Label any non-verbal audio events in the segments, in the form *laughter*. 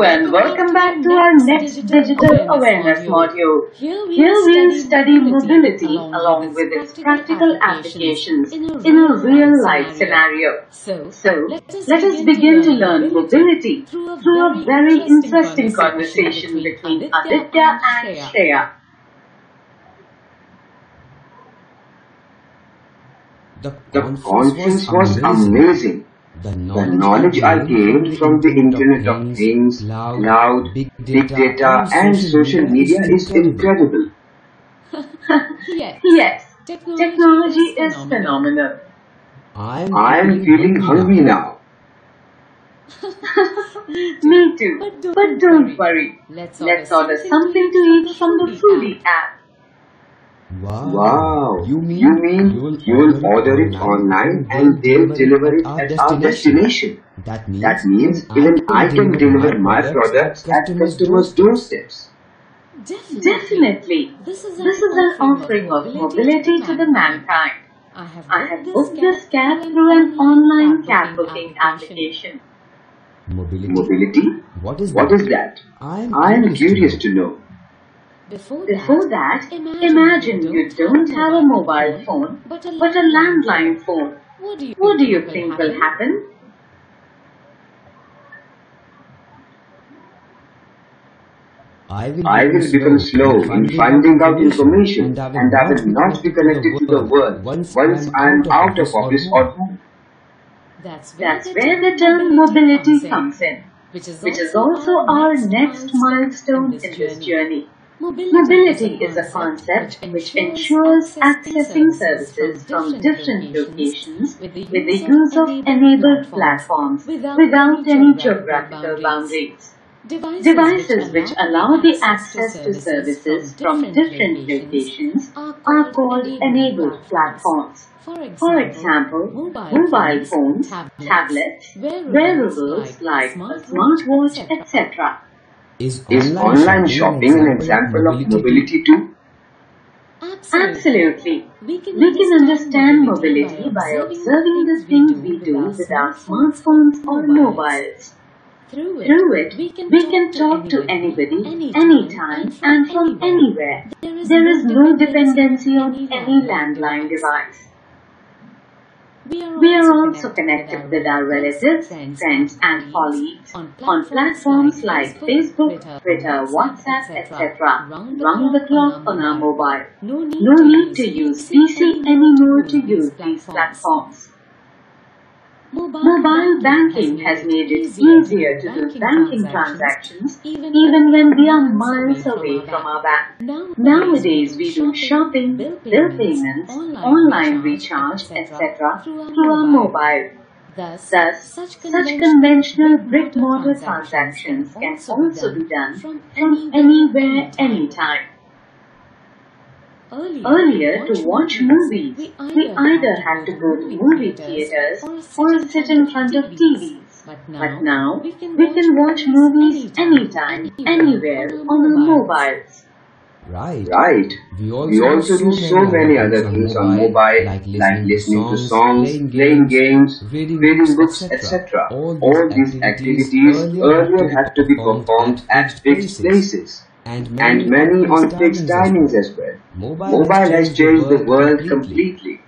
Hello and welcome back to our next digital awareness module. Here we'll study mobility along with its practical applications in a real life scenario. So, let us begin to learn mobility through a very interesting conversation between Aditya and Shreya. The The conference was amazing. The The knowledge I gained from the Internet of Things, cloud, big data, and social media is incredible. *laughs* Yes, yes, technology is phenomenal. I I am feeling hungry now. *laughs* Me too. But don't worry. Let's order something to eat from the foodie app. Wow. Wow. You mean, You mean you will order it online and they'll deliver it at our destination? That means, That means even I can deliver my products at customers' doorsteps. Definitely. This is an offering of mobility to the mankind. I have booked this cab through an online cab booking application. Mobility. Mobility? What is What that? is that? I am I am curious to know. Before that, imagine you don't have a mobile phone, but a landline phone. What do you think will happen? I will, I will become slow in finding out information and I will not be connected to the world once I am out of office or home. That's where the term mobility comes in, which is also our next milestone in this journey. Mobility is a concept which ensures accessing services from different locations with the use of enabled platforms without any geographical boundaries. Devices which allow the access to services from different locations are called enabled platforms. For example, mobile phones, tablets, wearables like a smartwatch, etc. Is Is online shopping an example of mobility too? Absolutely. We can understand mobility by observing the things we do with our smartphones or mobiles. Through it, we can talk to anybody, anytime, and from anywhere. There is no dependency on any landline device. We are also connected with our relatives, friends, and colleagues on platforms like Facebook, Twitter, WhatsApp, etc. round the clock on our mobile. No need to use PC anymore to use these platforms. Mobile banking has made it easier to do banking transactions even when we are miles away from our bank. Nowadays, we do shopping, bill payments, online recharge, etc. through our mobile. Thus, such conventional brick-mortar transactions can also be done from anywhere, anytime. Earlier, to watch movies, we either had to go to movie theaters or sit in front of TVs. But now, we can watch movies anytime, anywhere on our mobiles. Right. Right. We also, We also do so many other things on mobile, like listening to songs, playing games, reading books, etc. All these activities earlier had to be performed at fixed places, and and many on fixed timings as well. Mobile, Mobile has changed the world completely.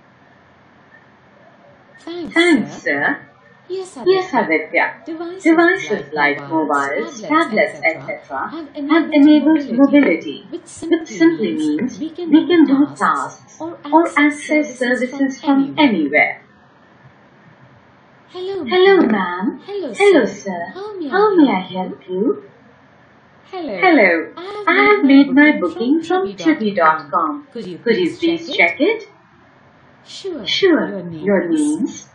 Thanks, sir. Yes, Aditya. Devices like mobiles, tablets, etc. have enabled mobility, which simply means we can do tasks or access services from anywhere. Hello, ma'am. Hello, sir. How may I help you? Hello. I have made my booking from trippy.com. Could you please check it? Sure. Sure. Your names?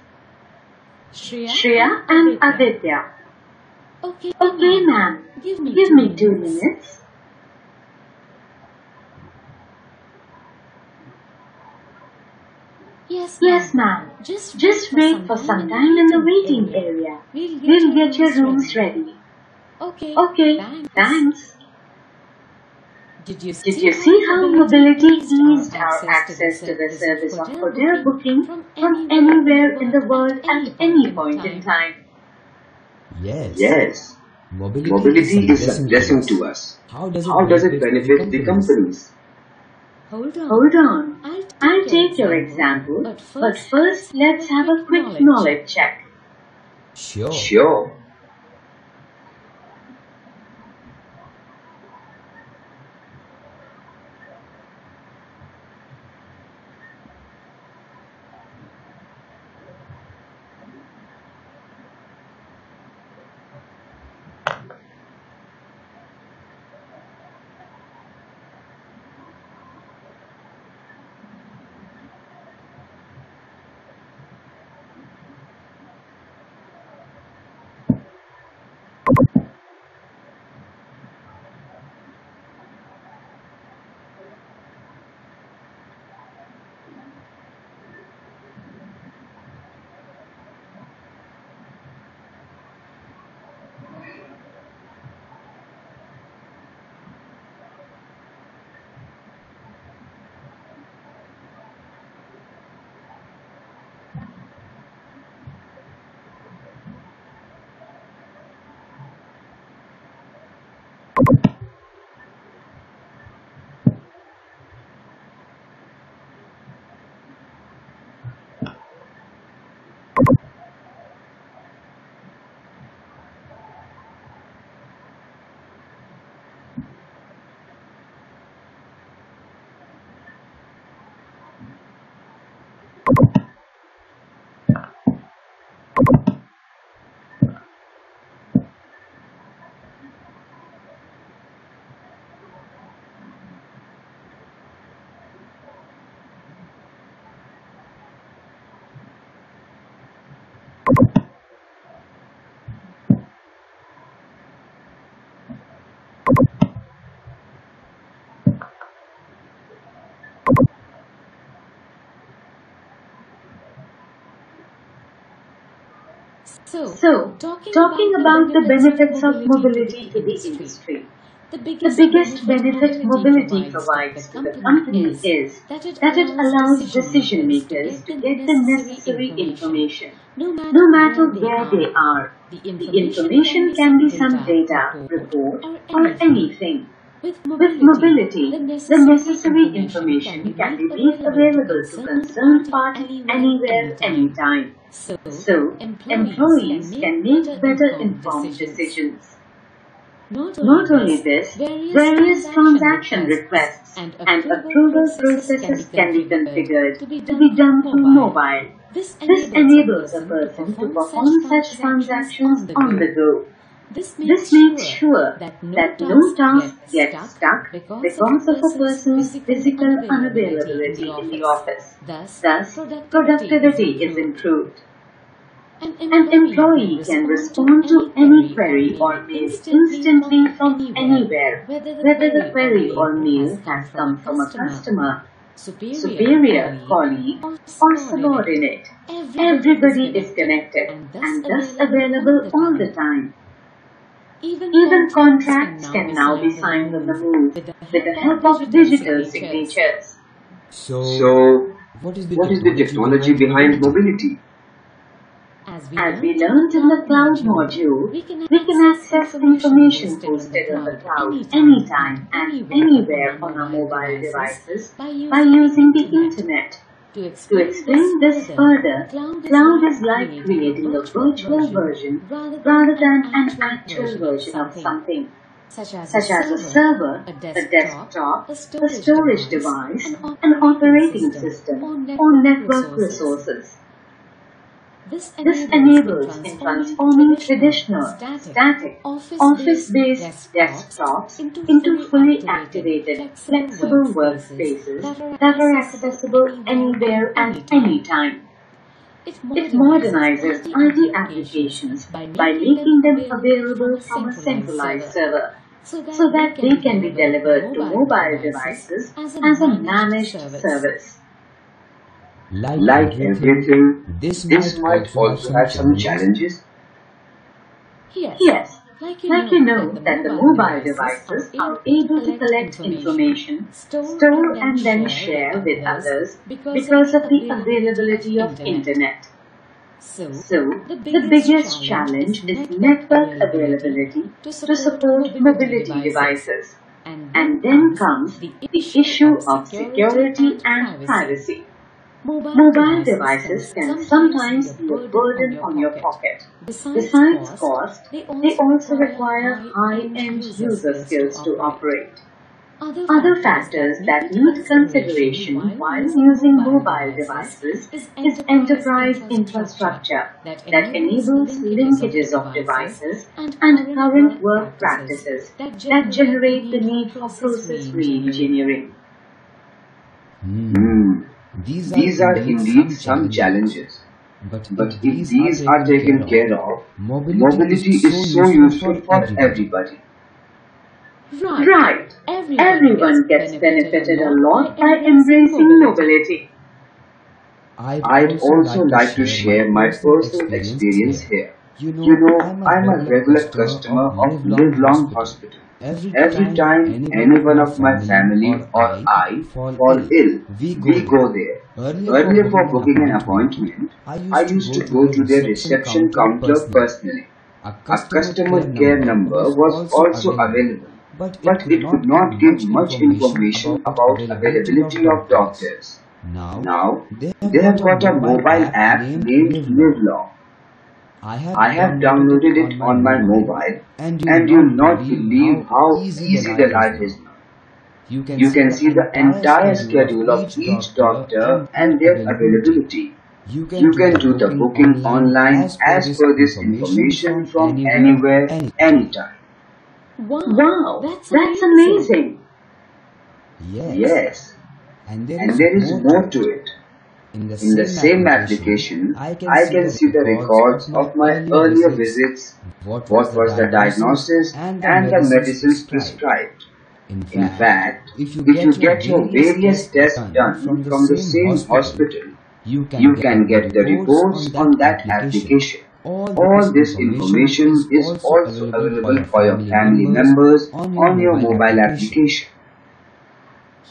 Shreya Shreya and Aditya. Okay, ma'am. Give me two minutes. Yes, ma'am. Just wait for some time in the waiting area. We'll get your rooms ready. Okay, Okay. thanks. Did you see how mobility eased our access to the service of hotel booking from anywhere in the world at any point in time? Yes. Yes. Mobility, Mobility is is a blessing to us. How does it, How does it benefit benefit the companies? Hold on. Hold on. I'll take your example, but first let's have a quick knowledge check. Sure. Sure. So, talking about the benefits of mobility to the industry. The biggest benefit mobility provides to the company is that it allows decision makers to get the necessary information, no matter where they are. The information can be some data, report, or anything. With mobility, the necessary information can be made available to concerned parties anywhere, anytime. So, employees can make better informed decisions. Not only this, various transaction requests and approval processes can be configured to be done through mobile. This enables a person to perform such transactions on the go. This makes sure that no task gets stuck because of a person's physical unavailability in the office. Thus, productivity is improved. An employee can respond to any query or mail instantly from anywhere, whether the query or mail has come from a customer, superior, colleague, or subordinate. Everybody is connected and thus available all the time. Even contracts can now be signed on the move with the help of digital signatures. So, So, what is the what is the technology behind mobility? As we learned in the cloud module, we can access information posted on the cloud anytime and anywhere on our mobile devices by using the internet. To explain this further, cloud is like creating a virtual version rather than an actual version of something, such as a server, a desktop, a storage device, an operating system, or network resources. This enables in transforming traditional, static, office-based desktops into fully activated, flexible workspaces that are accessible anywhere and anytime. It modernizes IT applications by making them available from a centralized server so that they can be delivered to mobile devices as a managed service. Like, Like everything, this, this might also have some challenges. Yes, like you know that the mobile devices are able to collect information, store and then share with others because of the availability of internet. So, the biggest challenge is network availability to support mobility devices. And then comes the issue of security and privacy. Mobile devices can sometimes be a burden on your pocket. Besides cost, they also require high-end user skills to operate. Other factors that need consideration while using mobile devices is enterprise infrastructure that enables linkages of devices and current work practices that generate the need for process re-engineering. Hmm. These, these are indeed some challenges. But, but if these are taken care of, mobility is so useful for everybody. Right. right. Everyone, Everyone gets, gets benefited a lot by embracing mobility. I'd also like to share my personal experience here. You know, you know I'm a regular customer of Live Long Hospital. Every time any one of my family or I fall ill, we go there. Earlier for booking an appointment, I used to go to their reception counter personally. A customer care number was also available but it, could not give much information about availability of doctors. Now, now they have got a mobile app named LiveLong. I have, I have downloaded it on my mobile and you'll not believe how easy the life is now. You can, you can see the entire schedule of each doctor and their availability. You can, you can do the booking online as per this information from anywhere, anytime. Wow, wow that's, that's amazing. Yes. yes. And there, and is, there is more, to it. In the, in the same, application, I can, I can see the records of my earlier visits, what was, what was the diagnosis, and the, and the medicines prescribed. In fact, in fact if, you, if get, you get your various tests done from the, from the same hospital, you can, you can get the reports on that application. All, All this information is also available for your family members on your mobile application.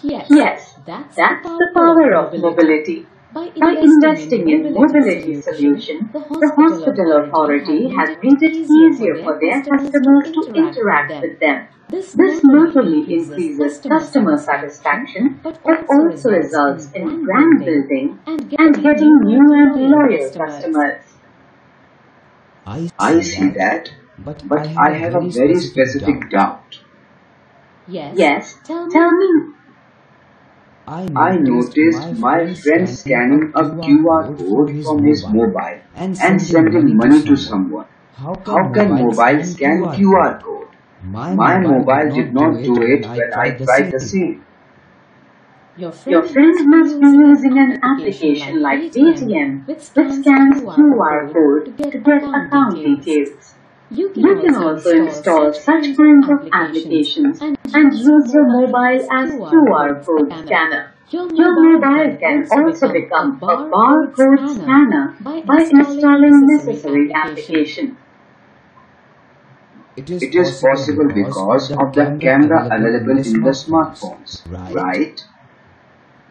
Yes, yes that's, that's the power of mobility. By investing in mobility solutions, the hospital authority has made it easier for their customers to interact with them. This not only increases customer satisfaction, but also results in brand building and getting new and loyal customers. I see, I see that, but, but I, have a very specific doubt. Yes. Yes. Tell, Tell me. I noticed my friend scanning a QR code from his mobile and sending money to someone. How can mobile scan QR code? My mobile did not do it when I tried the same. Your friend, Your friend must be using an application like Paytm which scans QR code to get account details. You can, you can also install such kinds of applications and use your mobile as QR code scanner. Your mobile can also become a barcode scanner by installing necessary application. It is, it is possible because of the camera available in the smartphones, right?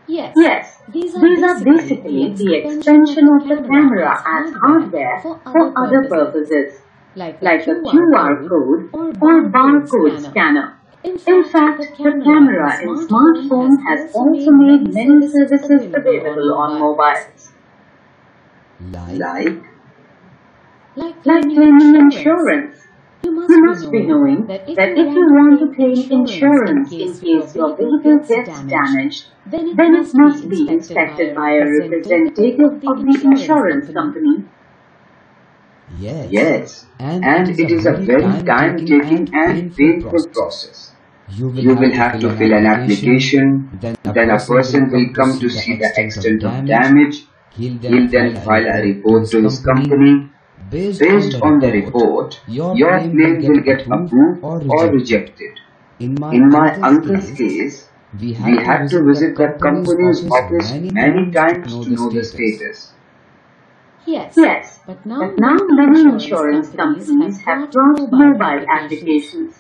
Yes. Yes. These are, These are basically, the extension of the camera as hardware for other purposes, like, like a QR code or barcode scanner. In fact, the camera in smartphones has also made many services available on mobiles. Like? Like claiming insurance. You must, you must be knowing that if, that if you want to claim insurance in case your vehicle gets damaged, then it, then it must be inspected by a representative of the insurance company. Yes. Yes. And, and it is a very time-taking and painful process. You will, you will have to fill an application, then a, then a person will come to see the extent of damage, he'll then file a report to his company, Based, Based on, the report, your, your claim will get approved or rejected. Or rejected. In my, In my uncle's case, we had, we had to visit the company's office many times to know the status. Yes, yes. But now, but now many insurance companies have brought mobile applications.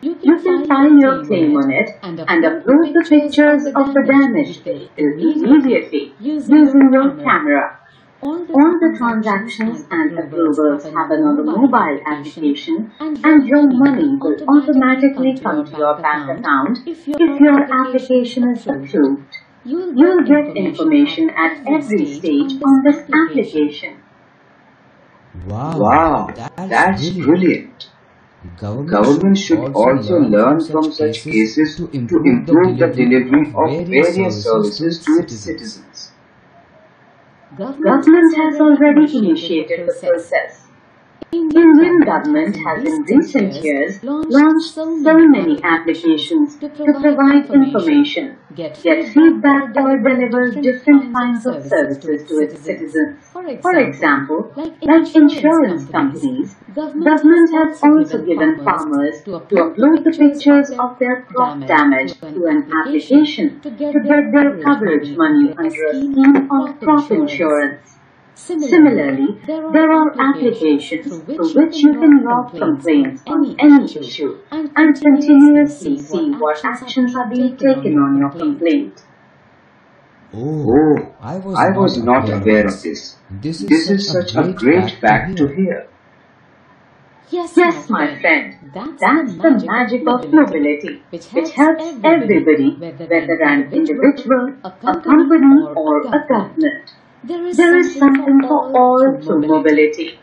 You can, you can file your claim on it and upload the pictures of the damaged vehicle immediately using your camera All the transactions and approvals happen on the mobile application and your money will automatically come to your bank account if your application is approved. You'll get information at every stage on this application. Wow, Wow, that's, that's brilliant. brilliant. Government, Government should also learn from such cases to improve the delivery of various services to its citizens. Government has already initiated the process. Indian government has in recent years launched so many applications to provide information, get feedback or deliver different kinds of services to its citizens. For example, like insurance companies, government has also given farmers to upload the pictures of their crop damage to an application to get their coverage money under a scheme of crop insurance. Similarly, there are applications for which you can log complaints on any issue and continuously see what actions are being taken on your complaint. Oh, I was, I was not aware of this. This is, This is such a great fact to hear. Yes, yes, my friend, that's the magic of mobility, which helps everybody, whether an individual, a company, or a government. There is something for all through mobility.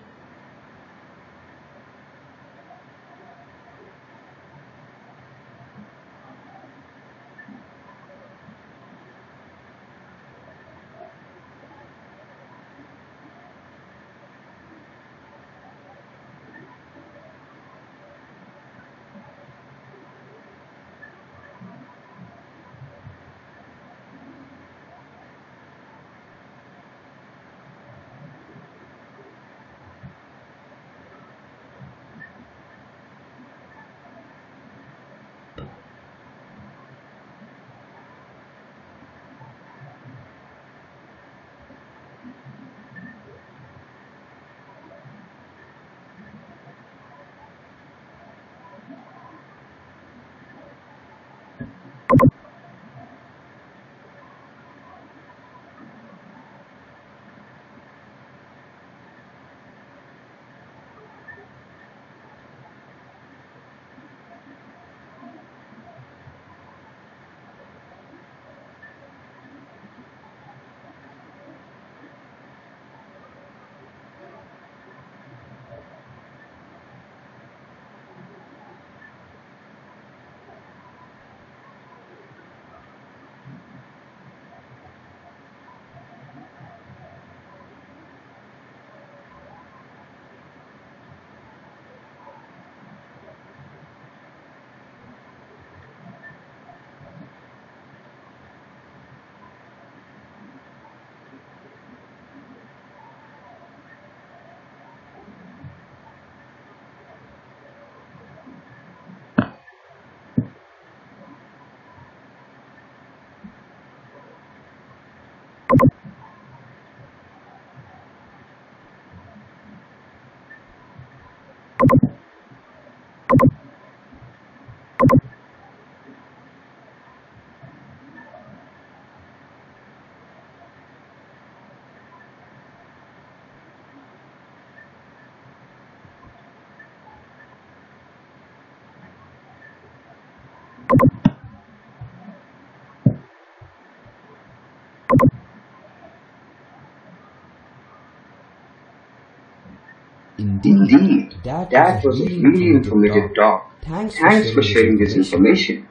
Indeed, Indeed, that, that was a really informative talk. Thanks, Thanks for sharing this information.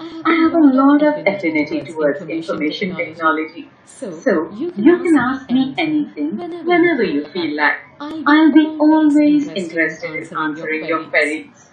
I have a lot of affinity towards information technology. So, you can ask me anything whenever you feel like. I'll be always interested in answering your queries.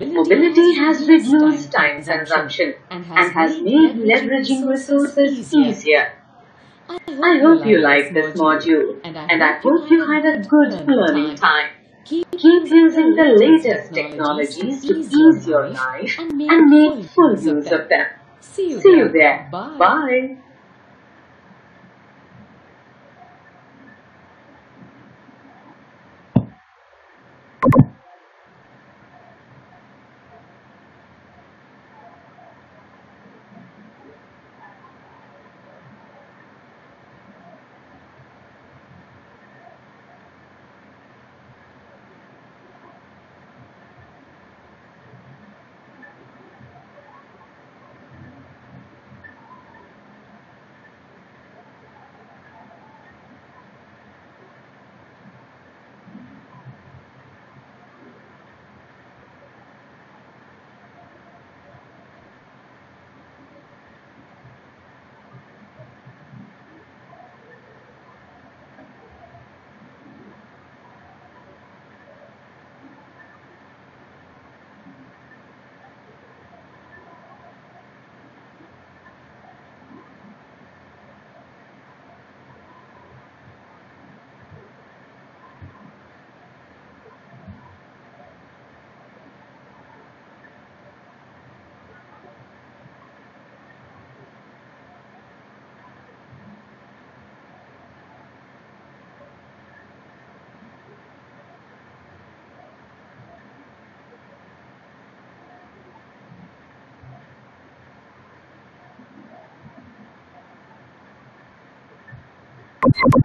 Mobility has reduced time consumption and has made leveraging resources easier. I hope you liked this module and I hope you had a good learning time. Keep using the latest technologies to ease your life and make full use of them. See you there. Bye. You